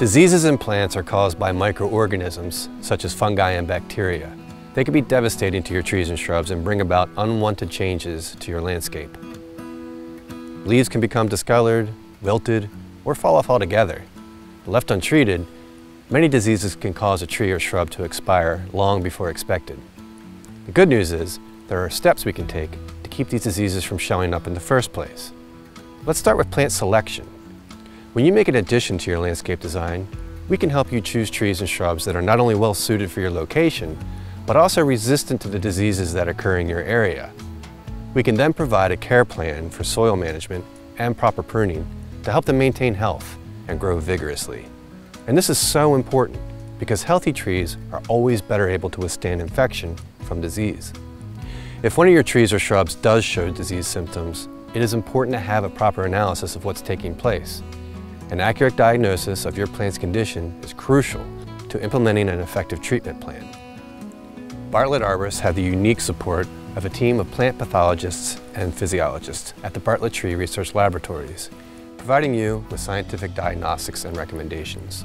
Diseases in plants are caused by microorganisms, such as fungi and bacteria. They can be devastating to your trees and shrubs and bring about unwanted changes to your landscape. Leaves can become discolored, wilted, or fall off altogether. Left untreated, many diseases can cause a tree or shrub to expire long before expected. The good news is, there are steps we can take to keep these diseases from showing up in the first place. Let's start with plant selection. When you make an addition to your landscape design, we can help you choose trees and shrubs that are not only well suited for your location, but also resistant to the diseases that occur in your area. We can then provide a care plan for soil management and proper pruning to help them maintain health and grow vigorously. And this is so important because healthy trees are always better able to withstand infection from disease. If one of your trees or shrubs does show disease symptoms, it is important to have a proper analysis of what's taking place. An accurate diagnosis of your plant's condition is crucial to implementing an effective treatment plan. Bartlett arborists have the unique support of a team of plant pathologists and physiologists at the Bartlett Tree Research Laboratories, providing you with scientific diagnostics and recommendations.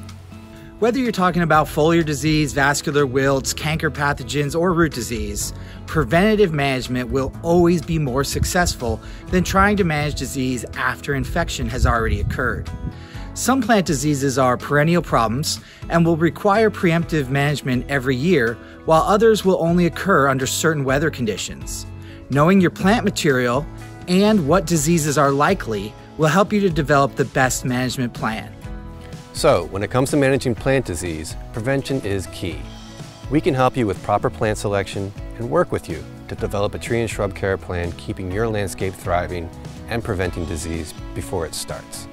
Whether you're talking about foliar disease, vascular wilts, canker pathogens, or root disease, preventative management will always be more successful than trying to manage disease after infection has already occurred. Some plant diseases are perennial problems and will require preemptive management every year, while others will only occur under certain weather conditions. Knowing your plant material and what diseases are likely will help you to develop the best management plan. So, when it comes to managing plant disease, prevention is key. We can help you with proper plant selection and work with you to develop a tree and shrub care plan keeping your landscape thriving and preventing disease before it starts.